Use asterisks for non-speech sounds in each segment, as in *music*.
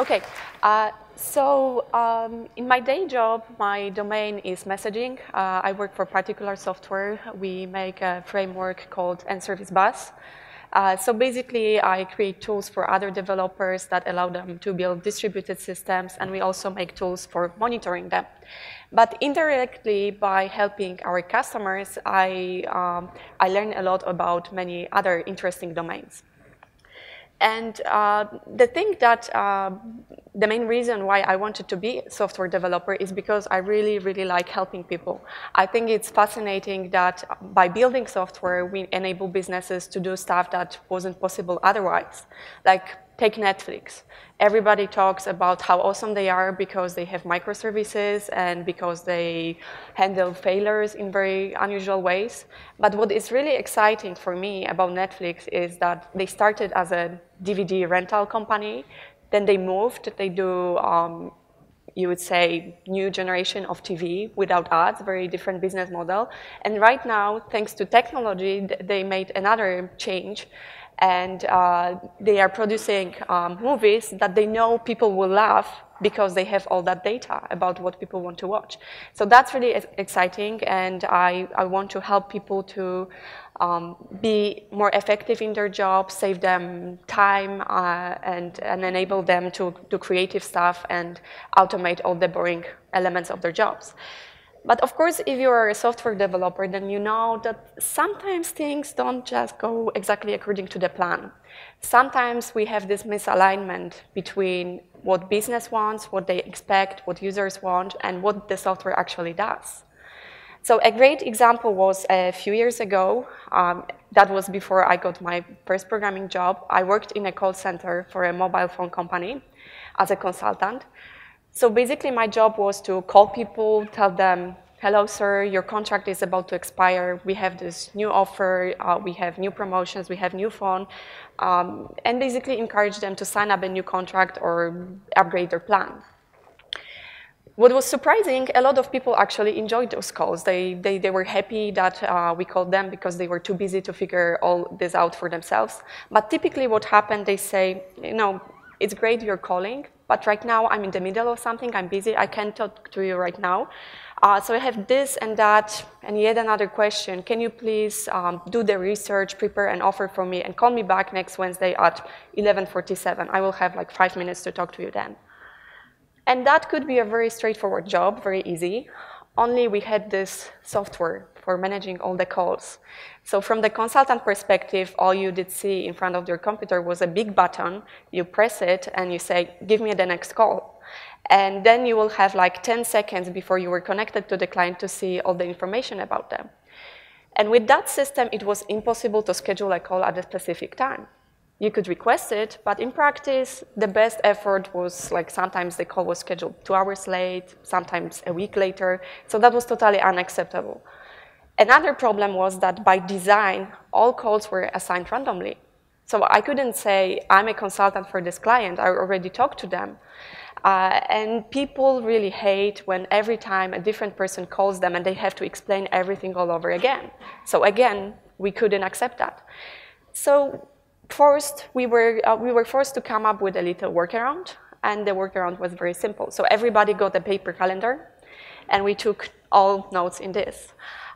Okay, uh, so um, in my day job, my domain is messaging. Uh, I work for particular software. We make a framework called NServiceBus. Uh, so basically, I create tools for other developers that allow them to build distributed systems, and we also make tools for monitoring them. But indirectly, by helping our customers, I, um, I learn a lot about many other interesting domains. And uh, the thing that, uh, the main reason why I wanted to be a software developer is because I really, really like helping people. I think it's fascinating that by building software, we enable businesses to do stuff that wasn't possible otherwise. Like take Netflix. Everybody talks about how awesome they are because they have microservices and because they handle failures in very unusual ways. But what is really exciting for me about Netflix is that they started as a DVD rental company, then they moved, they do um, you would say, new generation of TV without ads, very different business model. And right now, thanks to technology, they made another change and uh, they are producing um, movies that they know people will love because they have all that data about what people want to watch. So that's really exciting, and I, I want to help people to um, be more effective in their job, save them time, uh, and, and enable them to do creative stuff and automate all the boring elements of their jobs. But of course, if you're a software developer, then you know that sometimes things don't just go exactly according to the plan. Sometimes we have this misalignment between what business wants, what they expect, what users want, and what the software actually does. So a great example was a few years ago. Um, that was before I got my first programming job. I worked in a call center for a mobile phone company as a consultant. So basically my job was to call people, tell them, hello sir, your contract is about to expire, we have this new offer, uh, we have new promotions, we have new phone, um, and basically encourage them to sign up a new contract or upgrade their plan. What was surprising, a lot of people actually enjoyed those calls. They, they, they were happy that uh, we called them because they were too busy to figure all this out for themselves. But typically what happened, they say, you know, it's great you're calling, but right now I'm in the middle of something, I'm busy, I can't talk to you right now. Uh, so I have this and that, and yet another question. Can you please um, do the research, prepare an offer for me, and call me back next Wednesday at 11.47. I will have like five minutes to talk to you then. And that could be a very straightforward job, very easy. Only we had this software for managing all the calls. So from the consultant perspective, all you did see in front of your computer was a big button. You press it and you say, give me the next call. And then you will have like 10 seconds before you were connected to the client to see all the information about them. And with that system, it was impossible to schedule a call at a specific time. You could request it, but in practice, the best effort was like sometimes the call was scheduled two hours late, sometimes a week later. So that was totally unacceptable. Another problem was that by design, all calls were assigned randomly. So I couldn't say, I'm a consultant for this client, I already talked to them. Uh, and people really hate when every time a different person calls them and they have to explain everything all over again. So again, we couldn't accept that. So first, we were, uh, we were forced to come up with a little workaround, and the workaround was very simple. So everybody got a paper calendar, and we took all notes in this.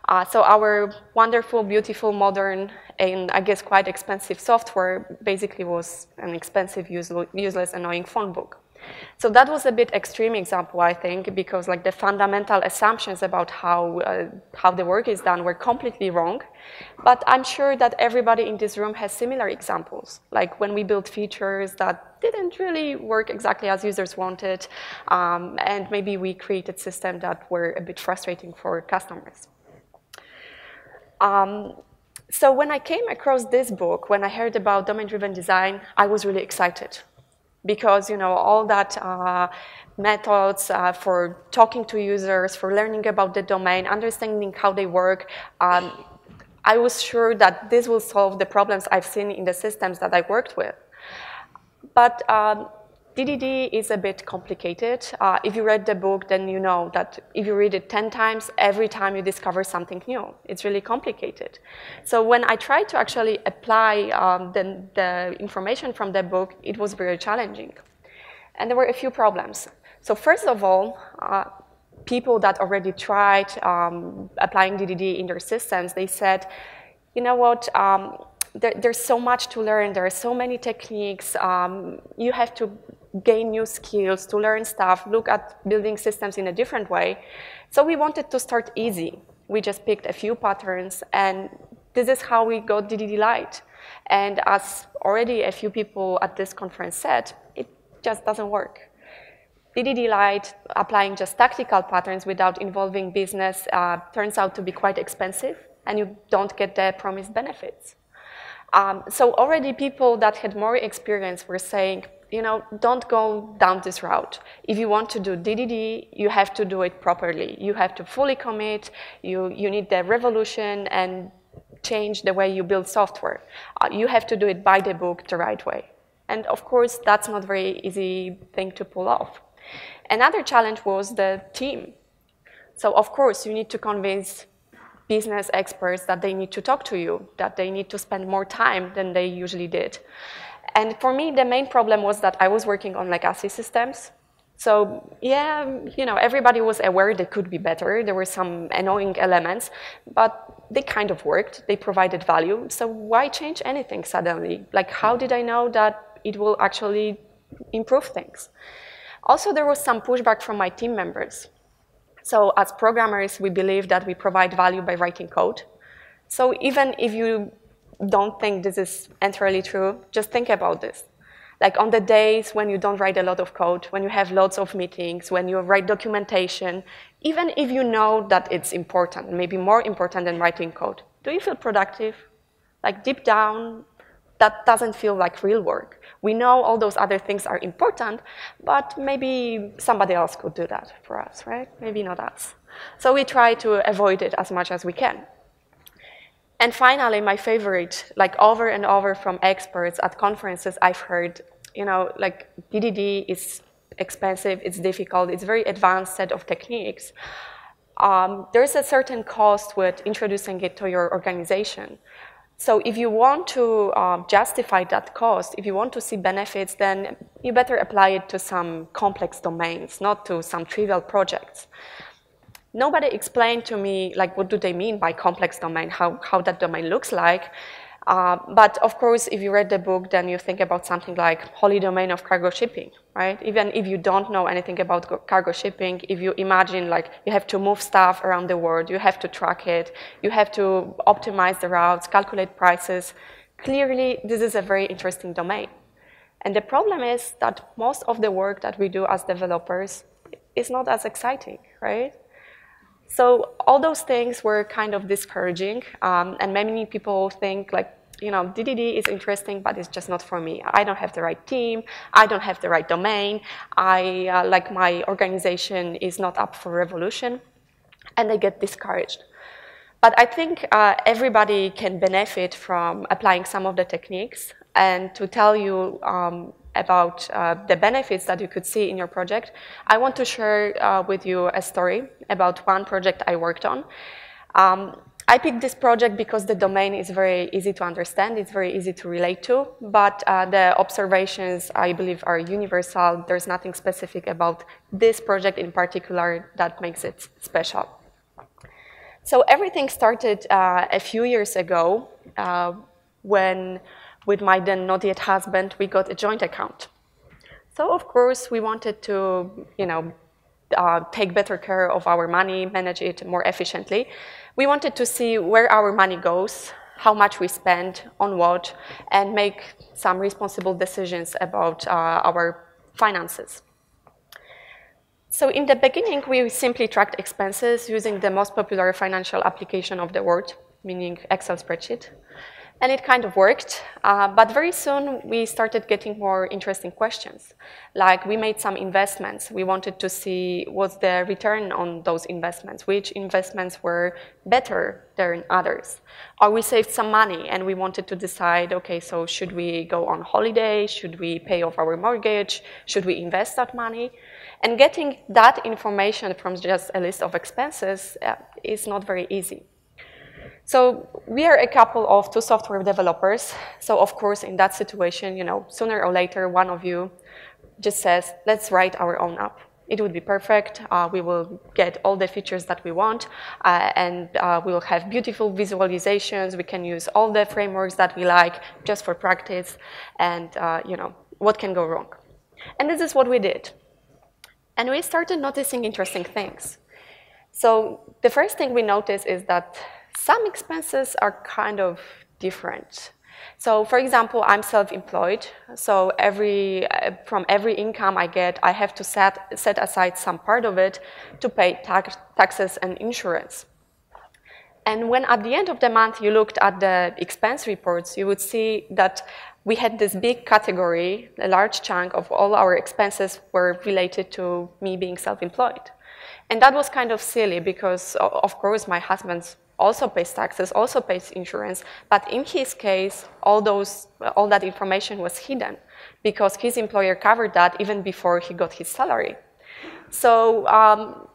Uh, so our wonderful, beautiful, modern, and I guess quite expensive software basically was an expensive, useless, annoying phone book. So that was a bit extreme example, I think, because like the fundamental assumptions about how, uh, how the work is done were completely wrong. But I'm sure that everybody in this room has similar examples, like when we built features that didn't really work exactly as users wanted, um, and maybe we created systems that were a bit frustrating for customers. Um, so when I came across this book, when I heard about domain-driven design, I was really excited because you know all that uh, methods uh, for talking to users, for learning about the domain, understanding how they work. Um, I was sure that this will solve the problems I've seen in the systems that I worked with. But um, DDD is a bit complicated. Uh, if you read the book, then you know that if you read it 10 times, every time you discover something new. It's really complicated. So when I tried to actually apply um, the, the information from the book, it was very challenging. And there were a few problems. So first of all, uh, people that already tried um, applying DDD in their systems, they said, you know what, um, there, there's so much to learn, there are so many techniques, um, you have to gain new skills, to learn stuff, look at building systems in a different way. So we wanted to start easy. We just picked a few patterns, and this is how we got DDD Lite. And as already a few people at this conference said, it just doesn't work. DDD Lite, applying just tactical patterns without involving business, uh, turns out to be quite expensive, and you don't get the promised benefits. Um, so already people that had more experience were saying, you know, don't go down this route. If you want to do DDD, you have to do it properly. You have to fully commit. You, you need the revolution and change the way you build software. Uh, you have to do it by the book the right way. And of course, that's not very easy thing to pull off. Another challenge was the team. So of course, you need to convince business experts that they need to talk to you, that they need to spend more time than they usually did. And for me, the main problem was that I was working on legacy systems. So yeah, you know, everybody was aware they could be better. There were some annoying elements, but they kind of worked. They provided value. So why change anything suddenly? Like, how did I know that it will actually improve things? Also, there was some pushback from my team members. So as programmers, we believe that we provide value by writing code. So even if you don't think this is entirely true, just think about this. Like on the days when you don't write a lot of code, when you have lots of meetings, when you write documentation, even if you know that it's important, maybe more important than writing code, do you feel productive? Like deep down, that doesn't feel like real work. We know all those other things are important, but maybe somebody else could do that for us, right? Maybe not us. So we try to avoid it as much as we can. And finally, my favorite, like over and over from experts at conferences, I've heard, you know, like DDD is expensive, it's difficult, it's a very advanced set of techniques. Um, there's a certain cost with introducing it to your organization. So if you want to um, justify that cost, if you want to see benefits, then you better apply it to some complex domains, not to some trivial projects. Nobody explained to me, like, what do they mean by complex domain, how, how that domain looks like. Uh, but of course, if you read the book, then you think about something like holy domain of cargo shipping, right? Even if you don't know anything about cargo shipping, if you imagine like you have to move stuff around the world, you have to track it, you have to optimize the routes, calculate prices, clearly this is a very interesting domain. And the problem is that most of the work that we do as developers is not as exciting, right? So all those things were kind of discouraging, um, and many people think like, you know, DDD is interesting, but it's just not for me. I don't have the right team. I don't have the right domain. I uh, like my organization is not up for revolution, and they get discouraged. But I think uh, everybody can benefit from applying some of the techniques. And to tell you um, about uh, the benefits that you could see in your project, I want to share uh, with you a story about one project I worked on. Um, I picked this project because the domain is very easy to understand, it's very easy to relate to, but uh, the observations, I believe, are universal. There's nothing specific about this project in particular that makes it special. So everything started uh, a few years ago uh, when with my then not yet husband, we got a joint account. So of course we wanted to, you know, uh, take better care of our money, manage it more efficiently. We wanted to see where our money goes, how much we spend on what, and make some responsible decisions about uh, our finances. So in the beginning, we simply tracked expenses using the most popular financial application of the world, meaning Excel spreadsheet and it kind of worked. Uh, but very soon we started getting more interesting questions. Like we made some investments. We wanted to see what's the return on those investments, which investments were better than others. Or we saved some money and we wanted to decide, okay, so should we go on holiday? Should we pay off our mortgage? Should we invest that money? And getting that information from just a list of expenses uh, is not very easy. So we are a couple of two software developers. So of course, in that situation, you know, sooner or later, one of you just says, let's write our own app. It would be perfect. Uh, we will get all the features that we want, uh, and uh, we will have beautiful visualizations. We can use all the frameworks that we like just for practice, and uh, you know what can go wrong. And this is what we did. And we started noticing interesting things. So the first thing we noticed is that some expenses are kind of different. So for example, I'm self-employed, so every, uh, from every income I get, I have to set, set aside some part of it to pay tax, taxes and insurance. And when at the end of the month you looked at the expense reports, you would see that we had this big category, a large chunk of all our expenses were related to me being self-employed. And that was kind of silly because, of course, my husband's also pays taxes, also pays insurance, but in his case, all, those, all that information was hidden because his employer covered that even before he got his salary. So um,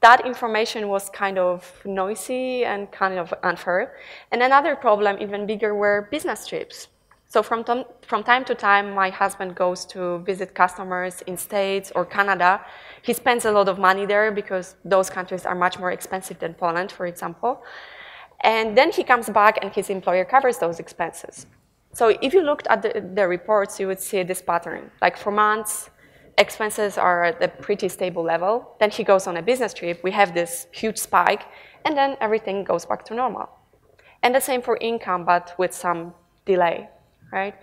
that information was kind of noisy and kind of unfair. And another problem, even bigger, were business trips. So from, from time to time, my husband goes to visit customers in States or Canada. He spends a lot of money there because those countries are much more expensive than Poland, for example. And then he comes back and his employer covers those expenses. So if you looked at the, the reports, you would see this pattern. Like for months, expenses are at a pretty stable level. Then he goes on a business trip. We have this huge spike, and then everything goes back to normal. And the same for income, but with some delay right?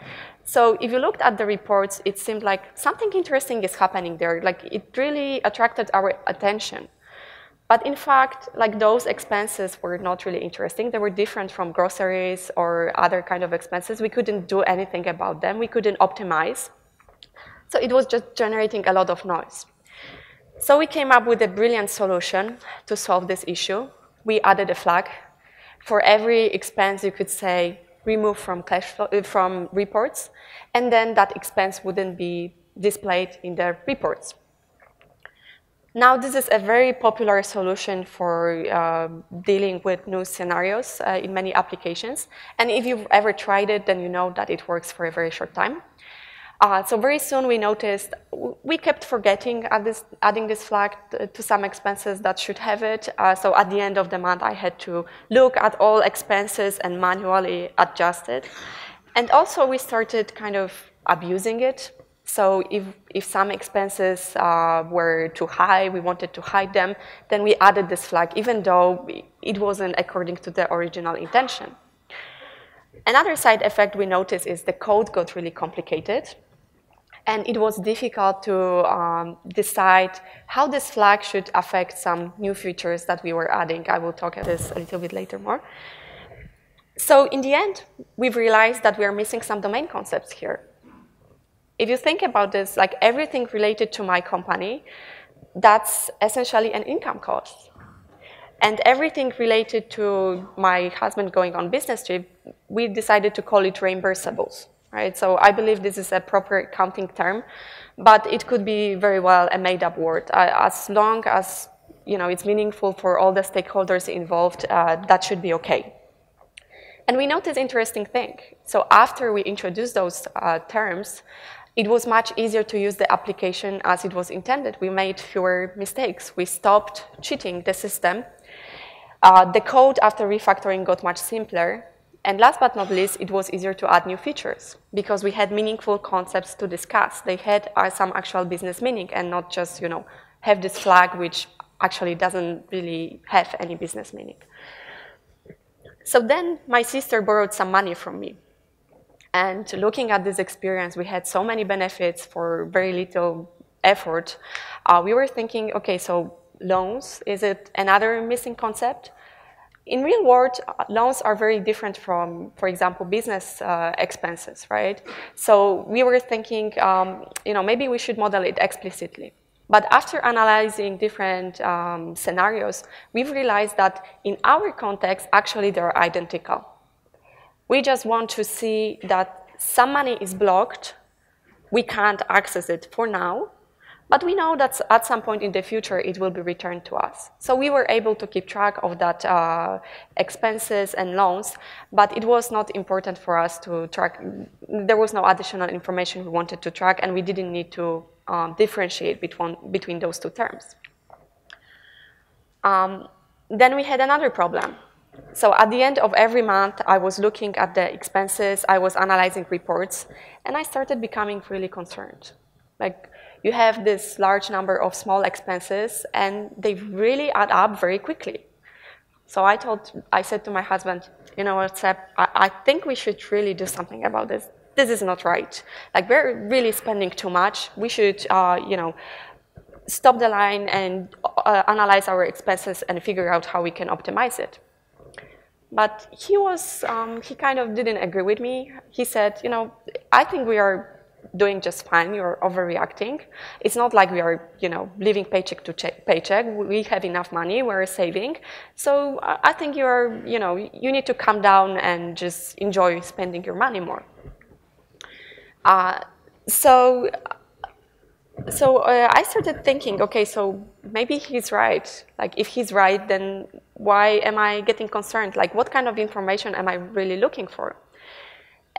So if you looked at the reports, it seemed like something interesting is happening there. Like it really attracted our attention. But in fact, like those expenses were not really interesting. They were different from groceries or other kind of expenses. We couldn't do anything about them. We couldn't optimize. So it was just generating a lot of noise. So we came up with a brilliant solution to solve this issue. We added a flag. For every expense, you could say, removed from, cash flow, uh, from reports, and then that expense wouldn't be displayed in the reports. Now, this is a very popular solution for uh, dealing with new scenarios uh, in many applications. And if you've ever tried it, then you know that it works for a very short time. Uh, so very soon we noticed we kept forgetting this, adding this flag to some expenses that should have it. Uh, so at the end of the month, I had to look at all expenses and manually adjust it. And also we started kind of abusing it. So if, if some expenses uh, were too high, we wanted to hide them, then we added this flag, even though it wasn't according to the original intention. Another side effect we noticed is the code got really complicated and it was difficult to um, decide how this flag should affect some new features that we were adding. I will talk about this a little bit later more. So in the end, we've realized that we are missing some domain concepts here. If you think about this, like everything related to my company, that's essentially an income cost. And everything related to my husband going on business trip, we decided to call it reimbursables right? So I believe this is a proper accounting term, but it could be very well a made-up word. Uh, as long as you know it's meaningful for all the stakeholders involved, uh, that should be okay. And we noticed interesting thing. So after we introduced those uh, terms, it was much easier to use the application as it was intended. We made fewer mistakes. We stopped cheating the system. Uh, the code after refactoring got much simpler, and last but not least, it was easier to add new features because we had meaningful concepts to discuss. They had uh, some actual business meaning and not just, you know, have this flag which actually doesn't really have any business meaning. So then my sister borrowed some money from me. And looking at this experience, we had so many benefits for very little effort. Uh, we were thinking, okay, so loans, is it another missing concept? In real world, loans are very different from, for example, business uh, expenses, right? So we were thinking, um, you know, maybe we should model it explicitly. But after analyzing different um, scenarios, we've realized that in our context, actually they're identical. We just want to see that some money is blocked, we can't access it for now, But we know that at some point in the future, it will be returned to us. So we were able to keep track of that uh, expenses and loans, but it was not important for us to track. There was no additional information we wanted to track, and we didn't need to um, differentiate between, between those two terms. Um, then we had another problem. So at the end of every month, I was looking at the expenses, I was analyzing reports, and I started becoming really concerned. Like, you have this large number of small expenses and they really add up very quickly. So I told, I said to my husband, you know what, Seb, I, I think we should really do something about this. This is not right. Like we're really spending too much. We should, uh, you know, stop the line and uh, analyze our expenses and figure out how we can optimize it. But he was, um, he kind of didn't agree with me. He said, you know, I think we are doing just fine, you're overreacting. It's not like we are, you know, living paycheck to paycheck. We have enough money, we're saving. So I think you're, you know, you need to calm down and just enjoy spending your money more. Uh, so so uh, I started thinking, okay, so maybe he's right. Like, if he's right, then why am I getting concerned? Like, what kind of information am I really looking for?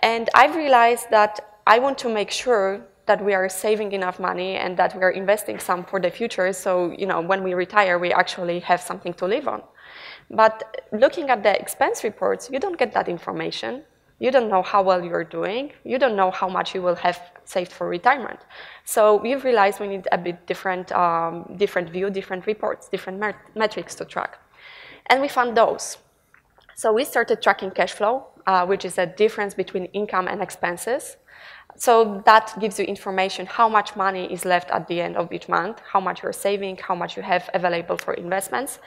And I've realized that I want to make sure that we are saving enough money and that we are investing some for the future so you know when we retire we actually have something to live on. But looking at the expense reports, you don't get that information. You don't know how well you're doing. You don't know how much you will have saved for retirement. So we've realized we need a bit different, um, different view, different reports, different met metrics to track. And we found those. So we started tracking cash flow, uh, which is a difference between income and expenses. So that gives you information how much money is left at the end of each month, how much you're saving, how much you have available for investments.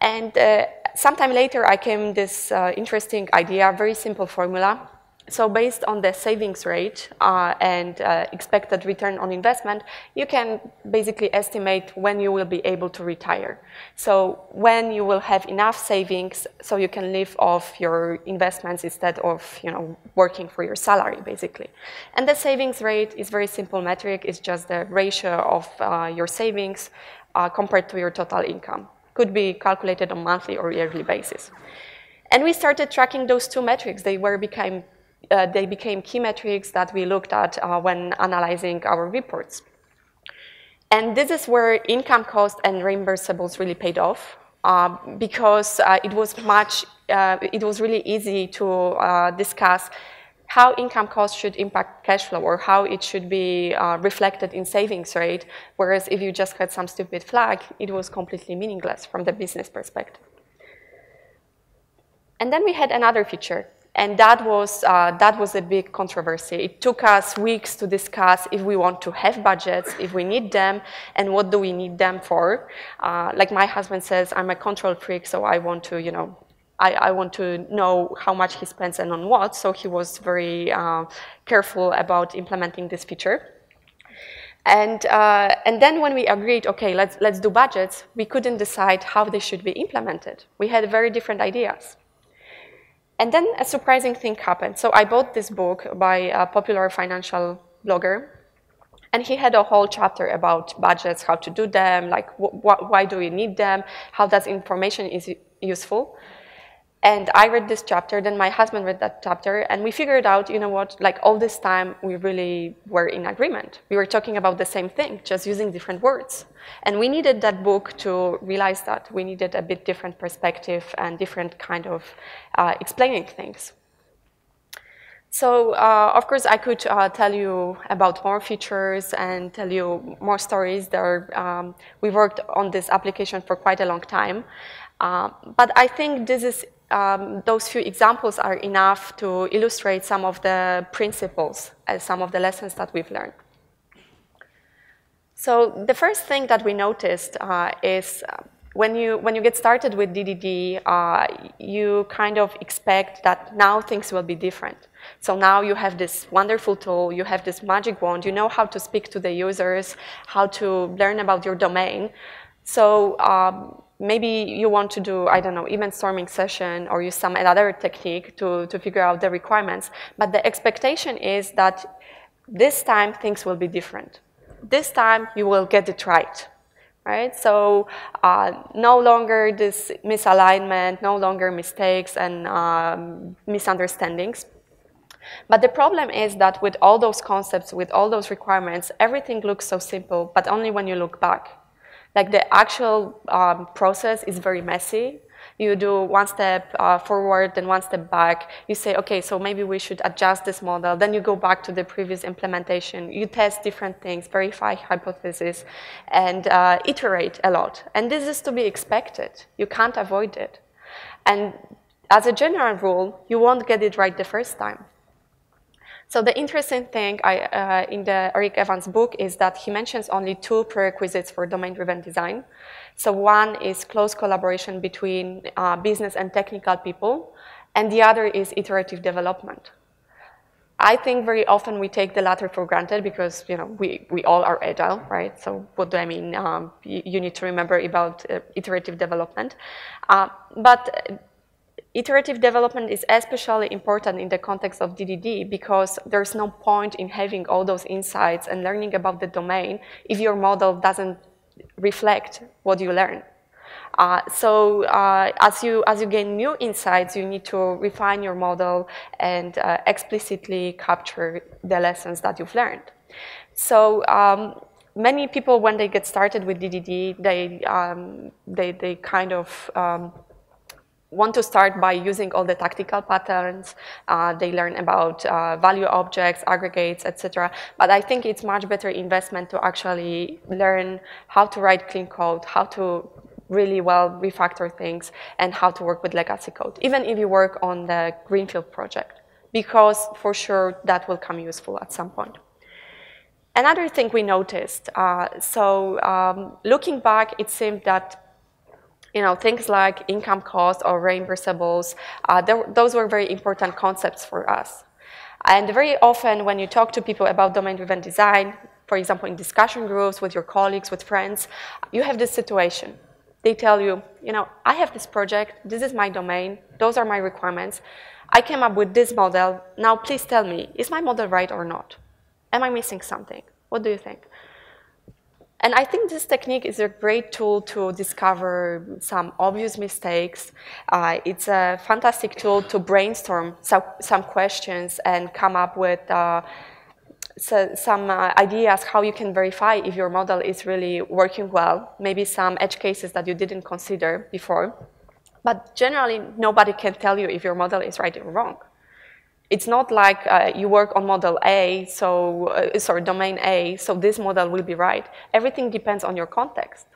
And uh, sometime later, I came this uh, interesting idea, very simple formula. So based on the savings rate uh, and uh, expected return on investment, you can basically estimate when you will be able to retire. So when you will have enough savings so you can live off your investments instead of you know, working for your salary, basically. And the savings rate is very simple metric. It's just the ratio of uh, your savings uh, compared to your total income. Could be calculated on monthly or yearly basis. And we started tracking those two metrics. They were became uh, they became key metrics that we looked at uh, when analyzing our reports. And this is where income cost and reimbursables really paid off uh, because uh, it was much, uh, it was really easy to uh, discuss how income cost should impact cash flow or how it should be reflected in savings rate, whereas if you just had some stupid flag, it was completely meaningless from the business perspective. And then we had another feature, and that was, uh, that was a big controversy. It took us weeks to discuss if we want to have budgets, if we need them, and what do we need them for. Uh, like my husband says, I'm a control freak, so I want to, you know, I, I want to know how much he spends and on what. So he was very uh, careful about implementing this feature. And, uh, and then when we agreed, okay, let's, let's do budgets, we couldn't decide how they should be implemented. We had very different ideas. And then a surprising thing happened. So I bought this book by a popular financial blogger, and he had a whole chapter about budgets, how to do them, like wh wh why do we need them, how that information is useful. And I read this chapter, then my husband read that chapter, and we figured out, you know what, like all this time we really were in agreement. We were talking about the same thing, just using different words. And we needed that book to realize that. We needed a bit different perspective and different kind of uh, explaining things. So, uh, of course, I could uh, tell you about more features and tell you more stories. There, um, we worked on this application for quite a long time. Uh, but I think this is um, those few examples are enough to illustrate some of the principles and some of the lessons that we've learned. So the first thing that we noticed uh, is uh, when you, when you get started with DDD, uh, you kind of expect that now things will be different. So now you have this wonderful tool, you have this magic wand, you know how to speak to the users, how to learn about your domain. So um, maybe you want to do, I don't know, event storming session or use some other technique to, to figure out the requirements. But the expectation is that this time things will be different. This time you will get it right, right? So uh, no longer this misalignment, no longer mistakes and um, misunderstandings. But the problem is that with all those concepts, with all those requirements, everything looks so simple, but only when you look back. Like the actual um, process is very messy. You do one step uh, forward, then one step back. You say, okay, so maybe we should adjust this model. Then you go back to the previous implementation. You test different things, verify hypotheses, and uh, iterate a lot. And this is to be expected. You can't avoid it. And as a general rule, you won't get it right the first time. So the interesting thing I, uh, in the Eric Evans book is that he mentions only two prerequisites for domain-driven design. So one is close collaboration between uh, business and technical people, and the other is iterative development. I think very often we take the latter for granted because you know we, we all are agile, right? So what do I mean? Um, you, need to remember about uh, iterative development. Uh, but Iterative development is especially important in the context of DDD because there's no point in having all those insights and learning about the domain if your model doesn't reflect what you learn. Uh, so uh, as, you, as you gain new insights, you need to refine your model and uh, explicitly capture the lessons that you've learned. So um, many people, when they get started with DDD, they, um, they, they kind of um, want to start by using all the tactical patterns. Uh, they learn about uh, value objects, aggregates, etc. But I think it's much better investment to actually learn how to write clean code, how to really well refactor things, and how to work with legacy code, even if you work on the Greenfield project, because for sure that will come useful at some point. Another thing we noticed, uh, so um, looking back, it seemed that you know, things like income cost or reimbursables, uh, those were very important concepts for us. And very often when you talk to people about domain-driven design, for example, in discussion groups with your colleagues, with friends, you have this situation. They tell you, you know, I have this project, this is my domain, those are my requirements. I came up with this model, now please tell me, is my model right or not? Am I missing something? What do you think? And I think this technique is a great tool to discover some obvious mistakes. Uh, it's a fantastic tool to brainstorm some, some questions and come up with uh, so, some uh, ideas how you can verify if your model is really working well, maybe some edge cases that you didn't consider before. But generally, nobody can tell you if your model is right or wrong it's not like uh, you work on model A, so uh, sorry, domain A, so this model will be right. Everything depends on your context.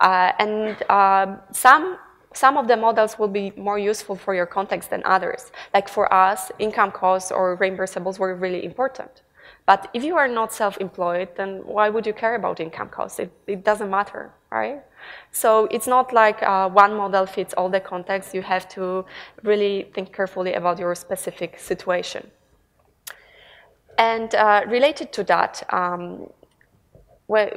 Uh, and um, some some of the models will be more useful for your context than others. Like for us, income costs or reimbursables were really important. But if you are not self-employed, then why would you care about income costs? It, it doesn't matter, right? So it's not like uh, one model fits all the context. You have to really think carefully about your specific situation. And uh, related to that, um, well,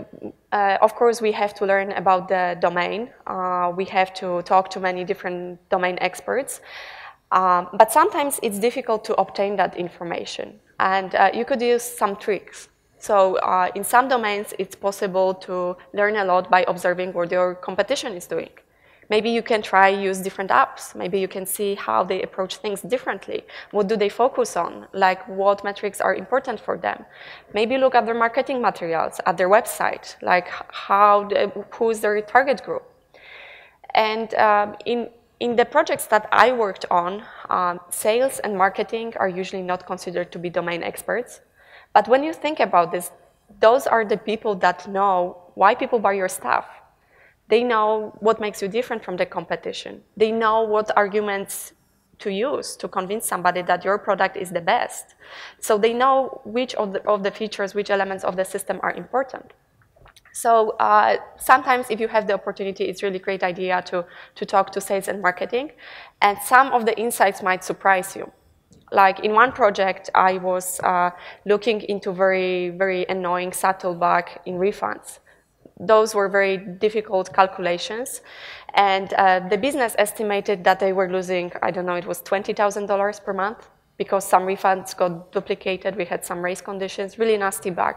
uh, of course, we have to learn about the domain. Uh, we have to talk to many different domain experts. Um, but sometimes it's difficult to obtain that information. And uh, you could use some tricks. So uh, in some domains, it's possible to learn a lot by observing what your competition is doing. Maybe you can try use different apps. Maybe you can see how they approach things differently. What do they focus on? Like what metrics are important for them? Maybe look at their marketing materials, at their website, like how, the, who's their target group. And um, in, in the projects that I worked on, um, sales and marketing are usually not considered to be domain experts. But when you think about this, those are the people that know why people buy your stuff. They know what makes you different from the competition. They know what arguments to use to convince somebody that your product is the best. So they know which of the, of the features, which elements of the system are important. So uh, sometimes if you have the opportunity, it's really great idea to, to talk to sales and marketing. And some of the insights might surprise you. Like in one project, I was uh, looking into very, very annoying subtle bug in refunds. Those were very difficult calculations. And uh, the business estimated that they were losing, I don't know, it was $20,000 per month because some refunds got duplicated. We had some race conditions, really nasty bug.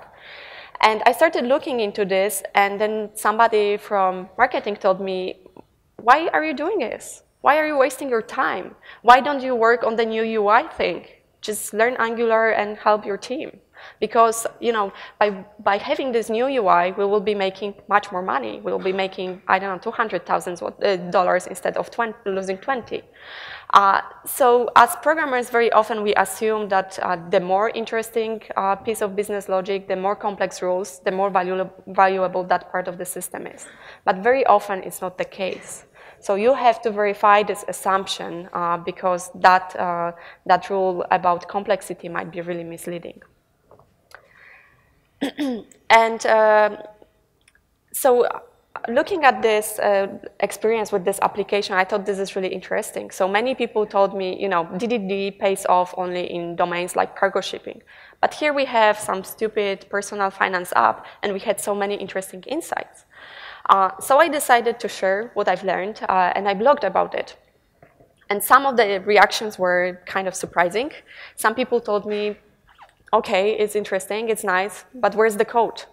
And I started looking into this, and then somebody from marketing told me, why are you doing this? Why are you wasting your time? Why don't you work on the new UI thing? Just learn Angular and help your team. Because, you know, by, by having this new UI, we will be making much more money. We will be making, I don't know, $200,000 uh, instead of 20, losing 20. Uh, so as programmers, very often we assume that uh, the more interesting uh, piece of business logic, the more complex rules, the more valuable, valuable that part of the system is. But very often it's not the case. So you have to verify this assumption uh, because that, uh, that rule about complexity might be really misleading. *clears throat* and uh, so looking at this uh, experience with this application, I thought this is really interesting. So many people told me, you know, DDD pays off only in domains like cargo shipping. But here we have some stupid personal finance app, and we had so many interesting insights. Uh, so I decided to share what I've learned, uh, and I blogged about it. And some of the reactions were kind of surprising. Some people told me, okay, it's interesting, it's nice, but where's the code?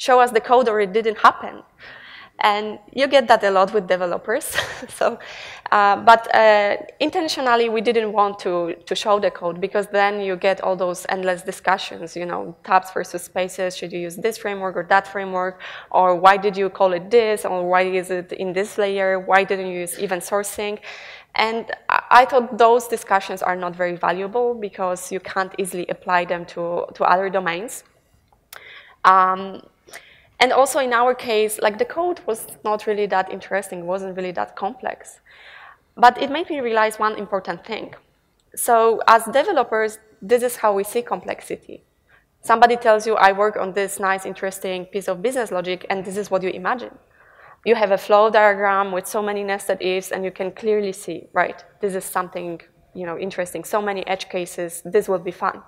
Show us the code or it didn't happen. And you get that a lot with developers. *laughs* so, uh, but uh, intentionally, we didn't want to, to show the code because then you get all those endless discussions, you know, tabs versus spaces, should you use this framework or that framework, or why did you call it this, or why is it in this layer, why didn't you use event sourcing? And I thought those discussions are not very valuable because you can't easily apply them to, to other domains. Um, and also in our case, like the code was not really that interesting, wasn't really that complex. But it made me realize one important thing. So as developers, this is how we see complexity. Somebody tells you, I work on this nice, interesting piece of business logic, and this is what you imagine you have a flow diagram with so many nested ifs and you can clearly see, right, this is something you know, interesting, so many edge cases, this will be fun.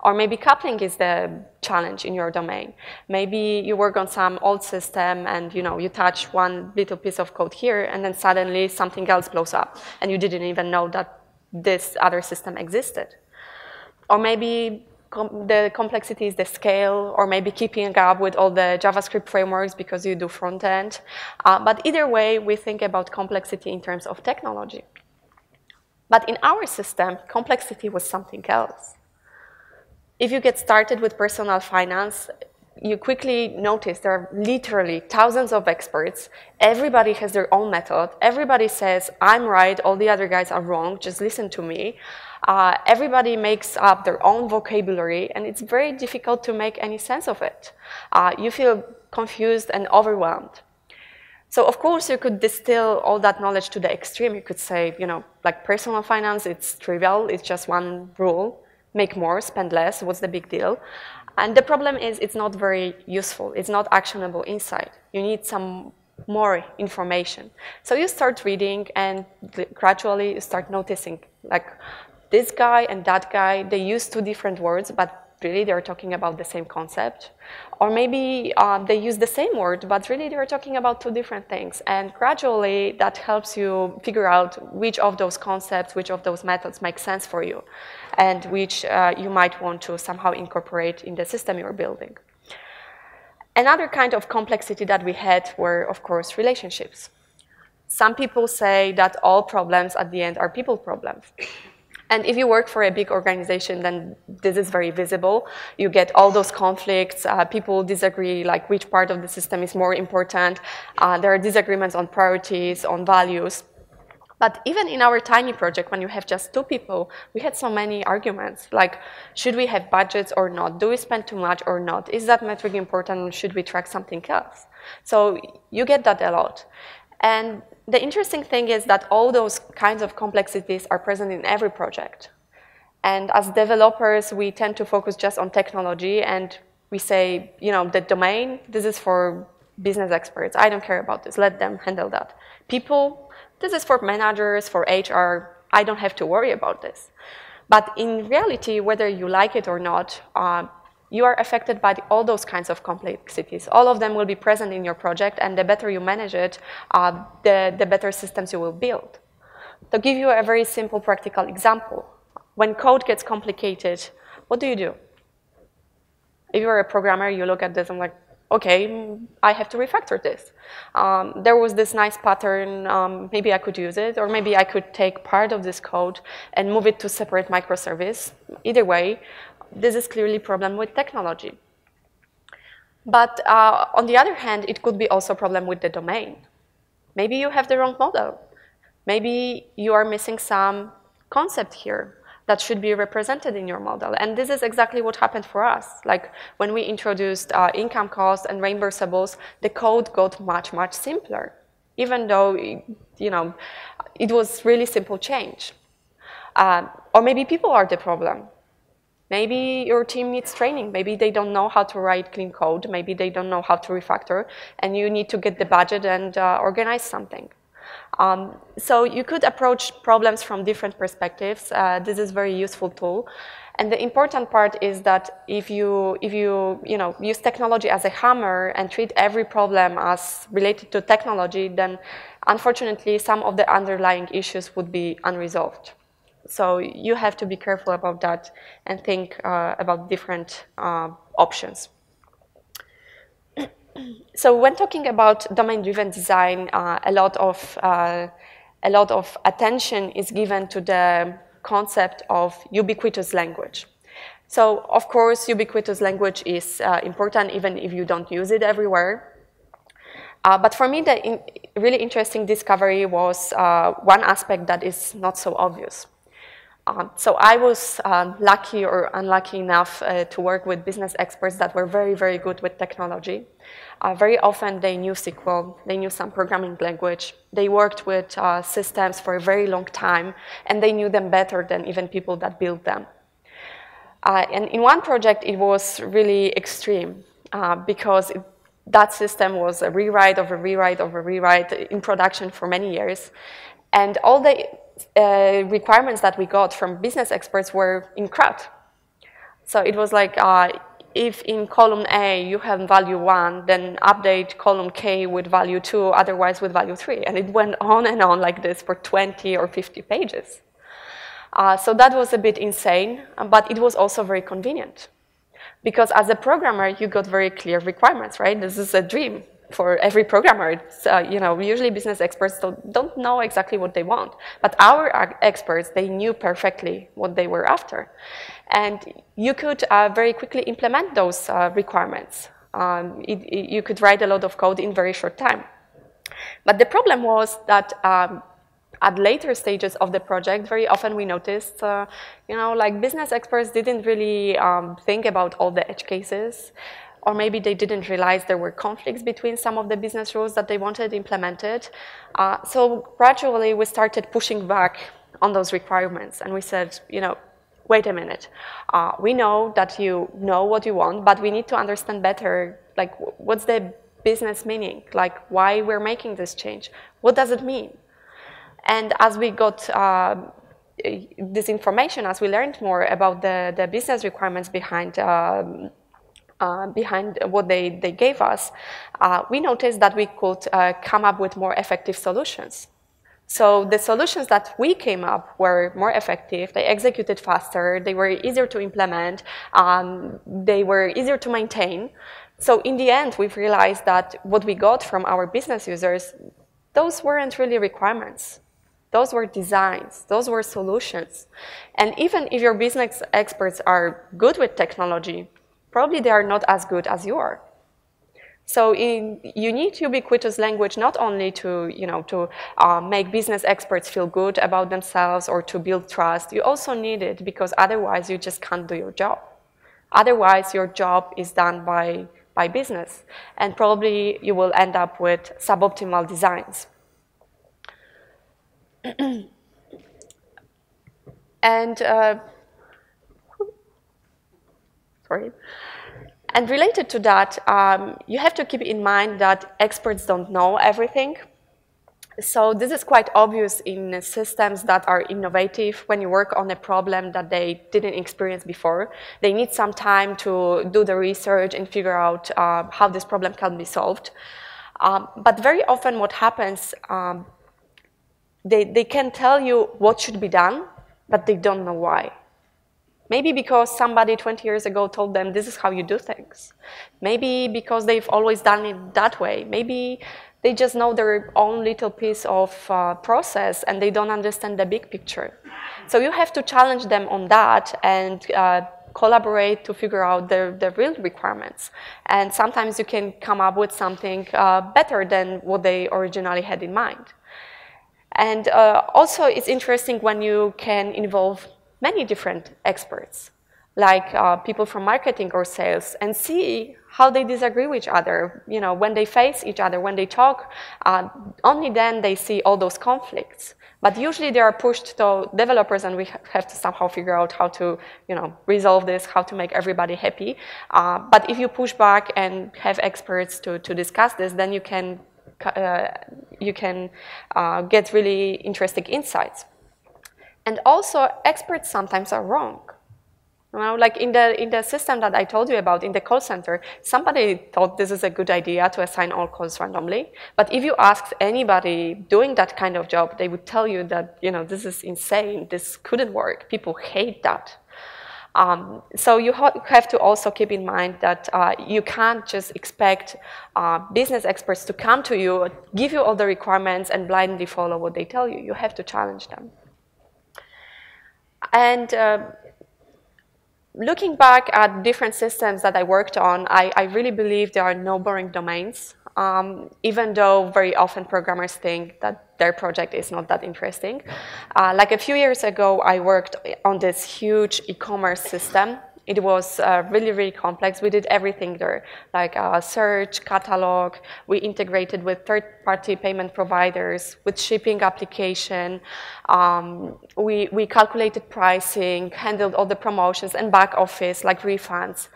Or maybe coupling is the challenge in your domain. Maybe you work on some old system and you know you touch one little piece of code here and then suddenly something else blows up and you didn't even know that this other system existed. Or maybe com the complexity is the scale, or maybe keeping up with all the JavaScript frameworks because you do front end. Uh, but either way, we think about complexity in terms of technology. But in our system, complexity was something else. If you get started with personal finance, you quickly notice there are literally thousands of experts. Everybody has their own method. Everybody says, I'm right, all the other guys are wrong, just listen to me. Uh, everybody makes up their own vocabulary, and it's very difficult to make any sense of it. Uh, you feel confused and overwhelmed. So of course you could distill all that knowledge to the extreme. You could say, you know, like personal finance, it's trivial, it's just one rule. Make more, spend less, what's the big deal? And the problem is it's not very useful. It's not actionable insight. You need some more information. So you start reading and gradually you start noticing like this guy and that guy, they use two different words, but really they're talking about the same concept. Or maybe uh, they use the same word, but really they're talking about two different things. And gradually that helps you figure out which of those concepts, which of those methods make sense for you, and which uh, you might want to somehow incorporate in the system you're building. Another kind of complexity that we had were, of course, relationships. Some people say that all problems at the end are people problems. And if you work for a big organization, then this is very visible. You get all those conflicts. Uh, people disagree, like which part of the system is more important. Uh, there are disagreements on priorities, on values. But even in our tiny project, when you have just two people, we had so many arguments, like should we have budgets or not? Do we spend too much or not? Is that metric important? Should we track something else? So you get that a lot. And the interesting thing is that all those kinds of complexities are present in every project. And as developers, we tend to focus just on technology and we say, you know, the domain, this is for business experts. I don't care about this. Let them handle that. People, this is for managers, for HR. I don't have to worry about this. But in reality, whether you like it or not, uh, you are affected by the, all those kinds of complexities. All of them will be present in your project, and the better you manage it, uh, the, the better systems you will build. To give you a very simple practical example, when code gets complicated, what do you do? If you're a programmer, you look at this and like, okay, I have to refactor this. Um, there was this nice pattern, um, maybe I could use it, or maybe I could take part of this code and move it to separate microservice. Either way, this is clearly problem with technology. But uh, on the other hand, it could be also problem with the domain. Maybe you have the wrong model. Maybe you are missing some concept here that should be represented in your model. And this is exactly what happened for us. Like when we introduced uh, income cost and reimbursables, the code got much, much simpler, even though, you know, it was really simple change. Uh, or maybe people are the problem. Maybe your team needs training. Maybe they don't know how to write clean code. Maybe they don't know how to refactor. And you need to get the budget and uh, organize something. Um, so you could approach problems from different perspectives. Uh, this is very useful tool. And the important part is that if you, if you, you know, use technology as a hammer and treat every problem as related to technology, then unfortunately some of the underlying issues would be unresolved. So you have to be careful about that and think uh, about different uh, options. So when talking about domain-driven design, uh, a lot of uh, a lot of attention is given to the concept of ubiquitous language. So of course, ubiquitous language is uh, important even if you don't use it everywhere. Uh, but for me, the in really interesting discovery was uh, one aspect that is not so obvious. Um, so I was um, lucky or unlucky enough uh, to work with business experts that were very, very good with technology. Uh, very often they knew SQL, they knew some programming language, they worked with uh, systems for a very long time, and they knew them better than even people that built them. Uh, and in one project, it was really extreme uh, because it, that system was a rewrite of a rewrite of a rewrite in production for many years. And all the uh, requirements that we got from business experts were in CRUD. So it was like, uh, if in column A you have value 1, then update column K with value 2, otherwise with value 3. And it went on and on like this for 20 or 50 pages. Uh, so that was a bit insane, but it was also very convenient. Because as a programmer, you got very clear requirements, right? This is a dream for every programmer. Uh, you know, usually business experts don't, know exactly what they want. But our experts, they knew perfectly what they were after. And you could uh, very quickly implement those uh, requirements. Um, it, it, you could write a lot of code in very short time. But the problem was that um, at later stages of the project, very often we noticed, uh, you know, like business experts didn't really um, think about all the edge cases or maybe they didn't realize there were conflicts between some of the business rules that they wanted implemented. Uh, so gradually we started pushing back on those requirements and we said, you know, wait a minute. Uh, we know that you know what you want, but we need to understand better, like what's the business meaning? Like why we're making this change? What does it mean? And as we got uh, this information, as we learned more about the, the business requirements behind um, uh, behind what they, they gave us, uh, we noticed that we could uh, come up with more effective solutions. So the solutions that we came up were more effective, they executed faster, they were easier to implement, um, they were easier to maintain. So in the end, we've realized that what we got from our business users, those weren't really requirements. Those were designs, those were solutions. And even if your business experts are good with technology, probably they are not as good as you are. So in, you need ubiquitous language not only to, you know, to uh, make business experts feel good about themselves or to build trust, you also need it because otherwise you just can't do your job. Otherwise your job is done by, by business and probably you will end up with suboptimal designs. *clears throat* and uh, And related to that, um, you have to keep in mind that experts don't know everything. So this is quite obvious in systems that are innovative when you work on a problem that they didn't experience before. They need some time to do the research and figure out uh, how this problem can be solved. Um, but very often what happens, um, they, they can tell you what should be done, but they don't know why Maybe because somebody 20 years ago told them this is how you do things. Maybe because they've always done it that way. Maybe they just know their own little piece of uh, process and they don't understand the big picture. So you have to challenge them on that and uh, collaborate to figure out the, the real requirements. And sometimes you can come up with something uh, better than what they originally had in mind. And uh, also it's interesting when you can involve many different experts, like uh, people from marketing or sales, and see how they disagree with each other. You know, when they face each other, when they talk, uh, only then they see all those conflicts. But usually they are pushed to developers and we have to somehow figure out how to, you know, resolve this, how to make everybody happy. Uh, but if you push back and have experts to, to discuss this, then you can, uh, you can uh, get really interesting insights. And also experts sometimes are wrong. You know, like in the, in the system that I told you about in the call center, somebody thought this is a good idea to assign all calls randomly. But if you ask anybody doing that kind of job, they would tell you that, you know, this is insane, this couldn't work, people hate that. Um, so you ha have to also keep in mind that uh, you can't just expect uh, business experts to come to you, give you all the requirements and blindly follow what they tell you. You have to challenge them. And uh, looking back at different systems that I worked on, I, I really believe there are no boring domains, um, even though very often programmers think that their project is not that interesting. Uh, like a few years ago, I worked on this huge e-commerce system it was uh, really, really complex. We did everything there, like uh, search, catalog. We integrated with third-party payment providers, with shipping application. Um, we, we calculated pricing, handled all the promotions and back office, like refunds.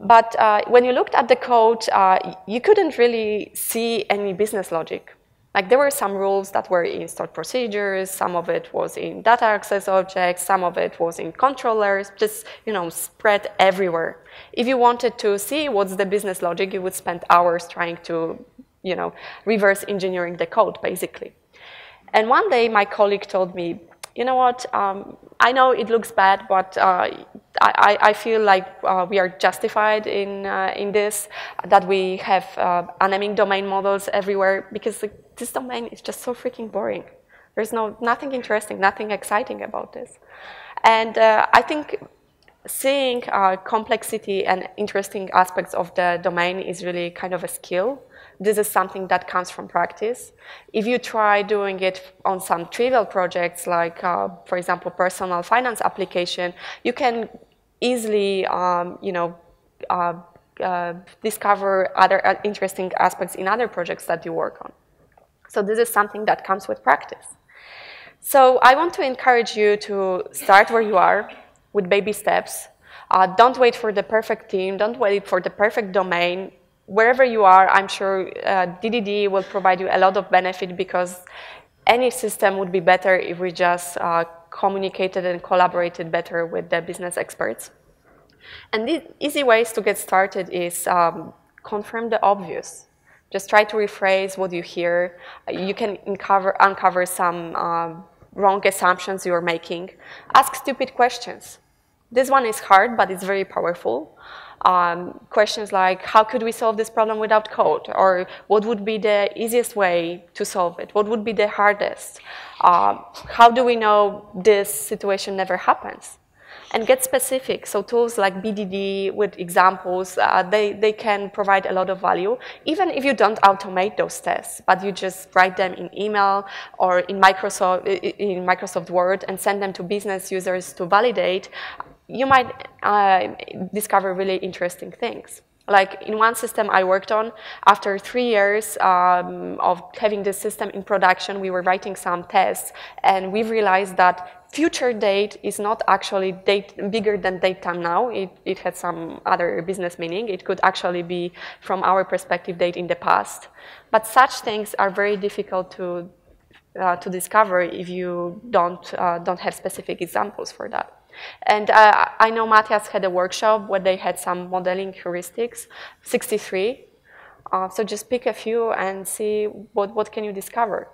But uh, when you looked at the code, uh, you couldn't really see any business logic. Like there were some rules that were in stored procedures, some of it was in data access objects, some of it was in controllers, just, you know, spread everywhere. If you wanted to see what's the business logic, you would spend hours trying to, you know, reverse engineering the code, basically. And one day my colleague told me, you know what, um, I know it looks bad, but uh, I, I, feel like uh, we are justified in, uh, in this, that we have uh, domain models everywhere, because this domain is just so freaking boring. There's no, nothing interesting, nothing exciting about this. And uh, I think seeing uh, complexity and interesting aspects of the domain is really kind of a skill this is something that comes from practice. If you try doing it on some trivial projects, like, uh, for example, personal finance application, you can easily, um, you know, uh, uh, discover other uh, interesting aspects in other projects that you work on. So this is something that comes with practice. So I want to encourage you to start where you are with baby steps. Uh, don't wait for the perfect team. Don't wait for the perfect domain wherever you are, I'm sure uh, DDD will provide you a lot of benefit because any system would be better if we just uh, communicated and collaborated better with the business experts. And the easy ways to get started is um, confirm the obvious. Just try to rephrase what you hear. You can uncover, uncover some um, wrong assumptions you're making. Ask stupid questions. This one is hard, but it's very powerful um, questions like how could we solve this problem without code or what would be the easiest way to solve it what would be the hardest um, how do we know this situation never happens and get specific. So tools like BDD with examples, uh, they, they can provide a lot of value, even if you don't automate those tests, but you just write them in email or in Microsoft, in Microsoft Word and send them to business users to validate you might uh, discover really interesting things. Like in one system I worked on, after three years um, of having this system in production, we were writing some tests and we realized that future date is not actually date bigger than date time now. It, it had some other business meaning. It could actually be, from our perspective, date in the past. But such things are very difficult to, uh, to discover if you don't, uh, don't have specific examples for that. And uh, I know Matthias had a workshop where they had some modeling heuristics, 63. Uh, so just pick a few and see what, what can you discover.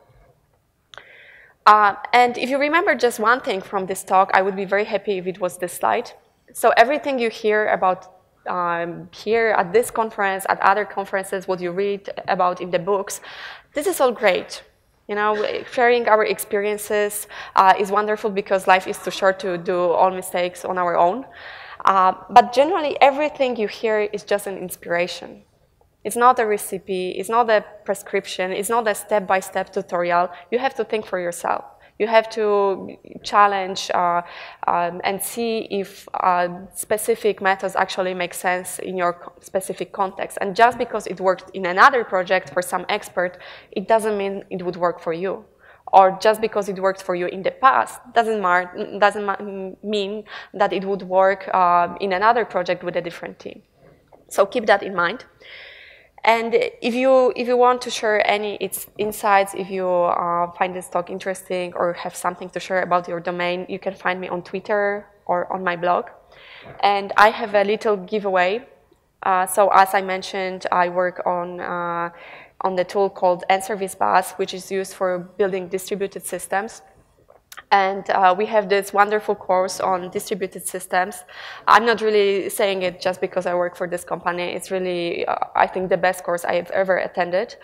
Uh, and if you remember just one thing from this talk, I would be very happy if it was this slide. so everything you hear about um, here at this conference, at other conferences, what you read about in the books, this is all great. You know, sharing our experiences uh, is wonderful because life is too short to do all mistakes on our own. Uh, but generally, everything you hear is just an inspiration. It's not a recipe, it's not a prescription, it's not a step-by-step -step tutorial. You have to think for yourself. You have to challenge uh, um, and see if uh, specific methods actually make sense in your specific context. And just because it worked in another project for some expert, it doesn't mean it would work for you. Or just because it worked for you in the past doesn't, doesn't mean that it would work uh, in another project with a different team. So keep that in mind. And if you if you want to share any its insights, if you uh, find this talk interesting or have something to share about your domain, you can find me on Twitter or on my blog. And I have a little giveaway. Uh, so as I mentioned, I work on uh, on the tool called NServiceBus, which is used for building distributed systems. And uh, we have this wonderful course on distributed systems. I'm not really saying it just because I work for this company. It's really, uh, I think, the best course I have ever attended.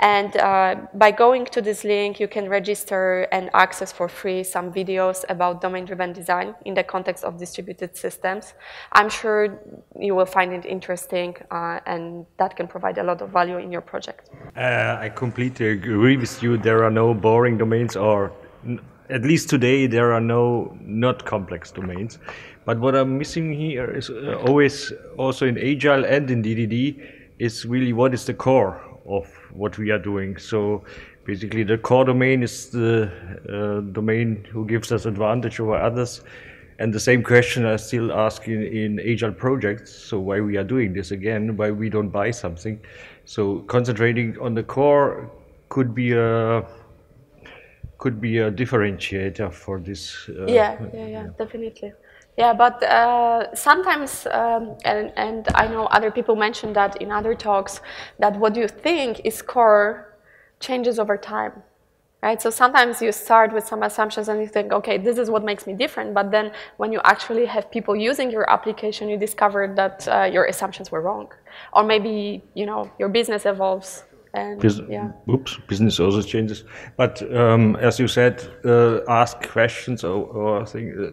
And uh, by going to this link, you can register and access for free some videos about domain-driven design in the context of distributed systems. I'm sure you will find it interesting uh, and that can provide a lot of value in your project. Uh, I completely agree with you. There are no boring domains or at least today there are no not complex domains. But what I'm missing here is uh, always also in Agile and in DDD is really what is the core of what we are doing. So basically the core domain is the uh, domain who gives us advantage over others. And the same question I still ask in, in Agile projects. So why we are doing this again, why we don't buy something. So concentrating on the core could be a could be a differentiator for this. Uh, yeah, yeah, yeah, definitely. Yeah, but uh, sometimes, um, and, and I know other people mentioned that in other talks, that what you think is core changes over time. Right? So sometimes you start with some assumptions and you think, okay, this is what makes me different. But then when you actually have people using your application, you discover that uh, your assumptions were wrong. Or maybe, you know, your business evolves and Bus yeah. Oops, business also changes. But um, as you said, uh, ask questions or, or think, uh,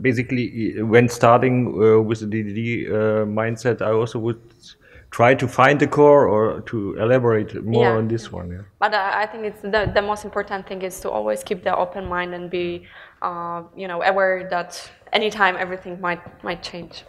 basically when starting uh, with the DDD uh, mindset, I also would try to find the core or to elaborate more yeah. on this one. Yeah. But uh, I think it's the, the most important thing is to always keep the open mind and be, uh, you know, aware that anytime everything might might change.